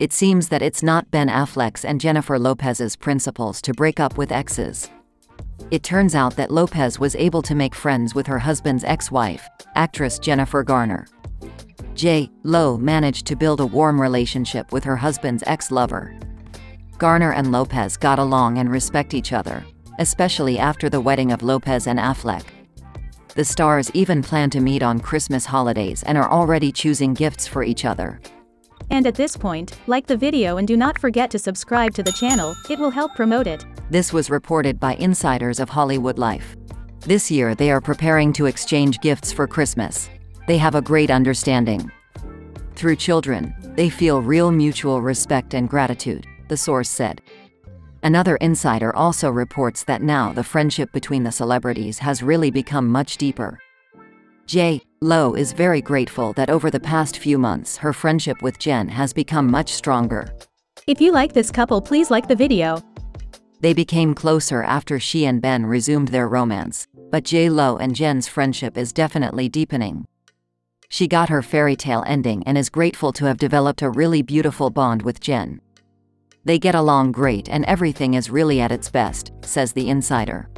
It seems that it's not Ben Affleck's and Jennifer Lopez's principles to break up with exes. It turns out that Lopez was able to make friends with her husband's ex-wife, actress Jennifer Garner. J. Lo managed to build a warm relationship with her husband's ex-lover. Garner and Lopez got along and respect each other, especially after the wedding of Lopez and Affleck. The stars even plan to meet on Christmas holidays and are already choosing gifts for each other. And at this point, like the video and do not forget to subscribe to the channel, it will help promote it. This was reported by insiders of Hollywood Life. This year they are preparing to exchange gifts for Christmas. They have a great understanding. Through children, they feel real mutual respect and gratitude, the source said. Another insider also reports that now the friendship between the celebrities has really become much deeper. J. Lo is very grateful that over the past few months her friendship with Jen has become much stronger. If you like this couple please like the video. They became closer after she and Ben resumed their romance, but J. Lo and Jen's friendship is definitely deepening. She got her fairy tale ending and is grateful to have developed a really beautiful bond with Jen. They get along great and everything is really at its best, says the insider.